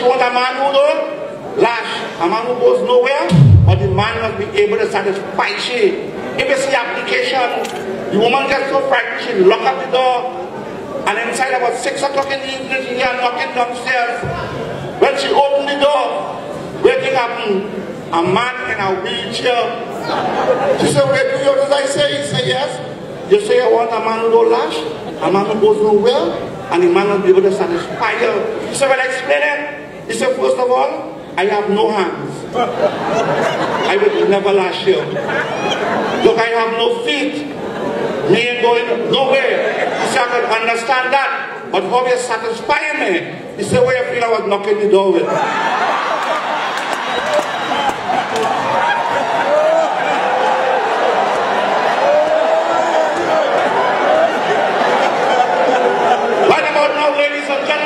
she want a man who do lash, a man who goes nowhere, but the man must be able to satisfy she. If you see application, the woman gets so frightened, she lock up the door, and inside about 6 o'clock in the evening, she hear knocking downstairs. When she opened the door, waking up, hmm, a man in a wheelchair. She said, where do you, did I say? He said, yes. You say I want a man who don't lash, a man who goes nowhere, and the man will be able to satisfy you. He said, well, explain it. He said, first of all, I have no hands. I will never lash you. Look, I have no feet. Me ain't going nowhere. He said, I can understand that. But how you satisfy me? He said, where you feel I was knocking the door with. ladies and gentlemen.